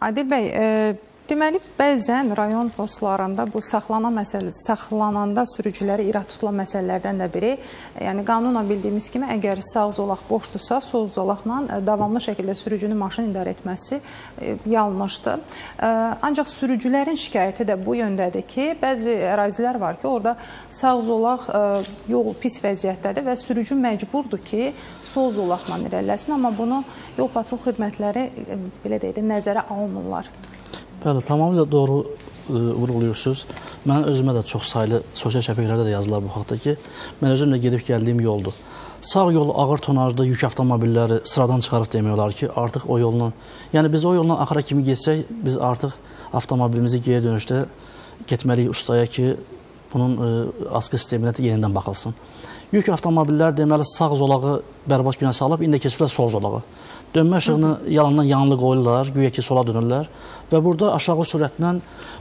Adil bəy, e, deməli bəzən rayon postlarında bu saxlana məsələsi, saxlananda sürücüləri irad tutulan məsələlərdən də biri, yəni qanunla bildiyimiz kimi əgər sağ zolaq boşdursa, sol zolaqla e, davamlı şəkildə sürücünün maşın idarə etməsi e, yanlışdır. E, ancaq sürücülərin şikayəti də bu yöndədir ki, bəzi ərazilər var ki, orada sağ zolaq e, yol pis vəziyyətdədir və sürücü məcburdur ki, sol zolaqla irəliləsin, amma bunu yol patrul xidmətləri e, belə deyək də nəzərə almırlar. Bəli, tamamilə doğru ə, e, vurğulayırsınız. Mən özümə də çox saylı sosial şəbəkələrdə də yazılar bu haqda ki, mən özüm də gedib gəldiyim yoldur. Sağ yol ağır tonajlı yük avtomobilləri sıradan çıxarıb demək olar ki, artıq o yolla, yəni biz o yolla axıra kimi getsək, biz artıq avtomobilimizi geri dönüşdə getməliyik ustaya ki, bunun ə, e, askı sisteminə də yenidən baxılsın. Yük avtomobillər deməli sağ zolağı bərbad günə salıb, indi keçiblər sol zolağı. Dönmə işığını yalandan yanlı qoyurlar, güya ki sola dönürlər və burada aşağı sürətlə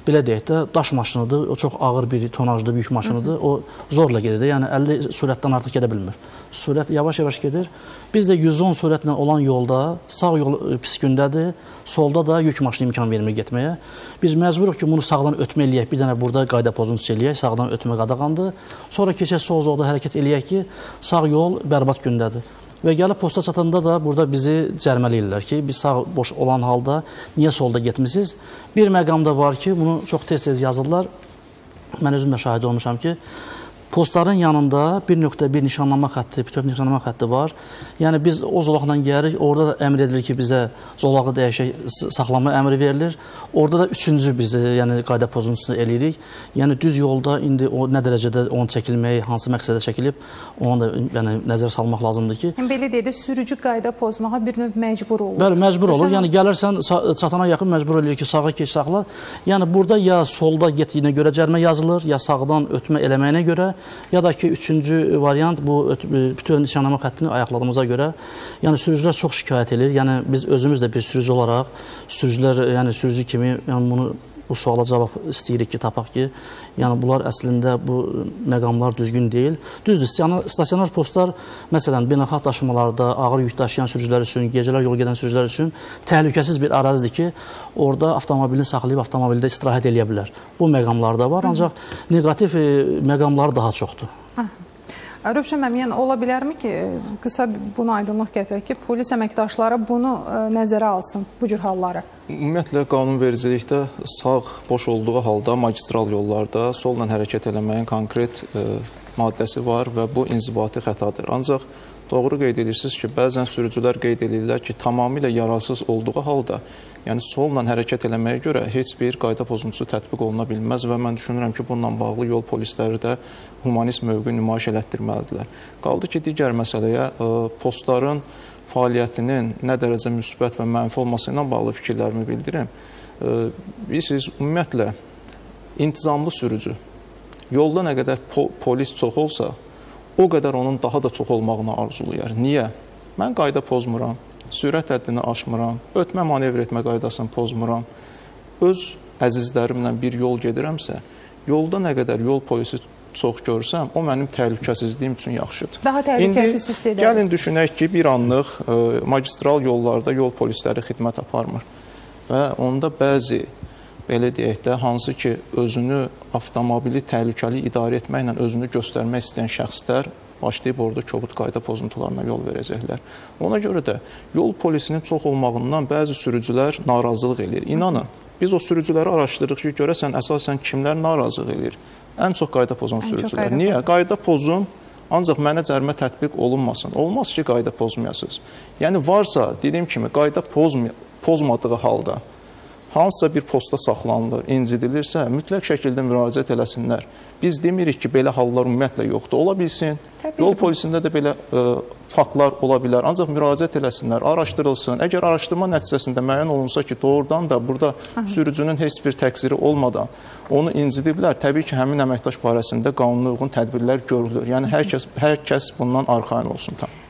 belə deyək də daş maşınıdır, o çox ağır bir tonajlı yük maşınıdır. O zorla gedir də, yəni 50 sürətdən artıq gedə bilmir. Sürət yavaş-yavaş gedir. Biz də 110 sürətlə olan yolda sağ yol e, pis gündədir, solda da yük maşını imkan vermir getməyə. Biz məcburuq ki, bunu sağdan ötmə eləyək. Bir dənə burada qayda pozuntusu eləyək, sağdan ötmə qadağandır. Sonra keçək sol zolda hərəkət eləyək ki, sağ yol bərbad gündədir. Və gəlib posta çatanda da burada bizi cərmələyirlər ki, biz sağ boş olan halda niyə solda getmisiniz? Bir məqam da var ki, bunu çox tez-tez yazırlar. Mən özüm də şahid olmuşam ki, Postların yanında 1.1 nişanlama xətti, bütöv nişanlama xətti var. Yəni biz o zolaqla gəlirik, orada da əmr edilir ki, bizə zolağı dəyişək, saxlama əmri verilir. Orada da üçüncü bizi, yəni qayda pozuntusunu eləyirik. Yəni düz yolda indi o nə dərəcədə onun çəkilməyi, hansı məqsədə çəkilib, onu da yəni nəzərə salmaq lazımdır ki. Yəni belə deyək də sürücü qayda pozmağa bir növ məcbur olur. Bəli, məcbur olur. Yəni gəlirsən çatana yaxın məcbur eləyir ki, sağa keç, saxla. Yəni burada ya solda getdiyinə görə cərimə yazılır, ya sağdan ötmə eləməyinə görə ya da ki, üçüncü variant bu bütöv nişanlama xəttini ayaqladığımıza görə, yəni sürücülər çox şikayət edir. Yəni biz özümüz də bir sürücü olaraq, sürücülər, yəni sürücü kimi yəni bunu bu suala cavab istəyirik ki, tapaq ki, yəni bunlar əslində bu məqamlar düzgün deyil. Düzdür, stasionar postlar məsələn beynəlxalq daşımalarda ağır yük daşıyan sürücülər üçün, gecələr yol gedən sürücülər üçün təhlükəsiz bir ərazidir ki, orada avtomobilini saxlayıb avtomobildə istirahət eləyə bilər. Bu məqamlar da var, ancaq neqativ e, məqamlar daha çoxdur. Aha. Rövşən müəllim, yəni ola bilərmi ki, qısa buna aydınlıq gətirək ki, polis əməkdaşları bunu ə, nəzərə alsın bu cür halları? Ümumiyyətlə qanunvericilikdə sağ boş olduğu halda magistral yollarda solla hərəkət eləməyin konkret ə, maddəsi var və bu inzibati xətadır. Ancaq doğru qeyd edirsiniz ki, bəzən sürücülər qeyd edirlər ki, tamamilə yararsız olduğu halda Yəni solla hərəkət eləməyə görə heç bir qayda pozuntusu tətbiq oluna bilməz və mən düşünürəm ki, bununla bağlı yol polisləri də humanist mövqe nümayiş elətdirməlidirlər. Qaldı ki, digər məsələyə e, postların fəaliyyətinin nə dərəcə müsbət və mənfi olması ilə bağlı fikirlərimi bildirim. E, bilirsiniz, ümumiyyətlə intizamlı sürücü yolda nə qədər po polis çox olsa, o qədər onun daha da çox olmağını arzulayar. Niyə? Mən qayda pozmuram sürət həddini aşmıram, ötmə manevr etmə qaydasını pozmuram, öz əzizlərimlə bir yol gedirəmsə, yolda nə qədər yol polisi çox görsəm, o mənim təhlükəsizliyim üçün yaxşıdır. Daha təhlükəsiz hiss edərəm. Gəlin düşünək ki, bir anlıq ə, e, magistral yollarda yol polisləri xidmət aparmır və onda bəzi belə deyək də, hansı ki, özünü avtomobili təhlükəli idarə etməklə özünü göstərmək istəyən şəxslər başlayıb orada kobud qayda pozuntularına yol verəcəklər. Ona görə də yol polisinin çox olmağından bəzi sürücülər narazılıq eləyir. İnanın, biz o sürücüləri araşdırırıq ki, görəsən əsasən kimlər narazılıq eləyir? Ən çox qayda pozan Ən sürücülər. Qayda Niyə? Pozun. Qayda pozun, ancaq mənə cərimə tətbiq olunmasın. Olmaz ki, qayda pozmayasınız. Yəni varsa, dediyim kimi, qayda pozmadığı halda hansısa bir posta saxlanılır, incidilirsə, mütləq şəkildə müraciət eləsinlər. Biz demirik ki, belə hallar ümumiyyətlə yoxdur. Ola bilsin. Təbii Yol polisində də belə ə, e, faktlar ola bilər. Ancaq müraciət eləsinlər, araşdırılsın. Əgər araşdırma nəticəsində müəyyən olunsa ki, doğrudan da burada Aha. sürücünün heç bir təqsiri olmadan onu incidiblər, təbii ki, həmin əməkdaş barəsində qanuna uyğun tədbirlər görülür. Yəni hər kəs hər kəs bundan arxayın olsun tam.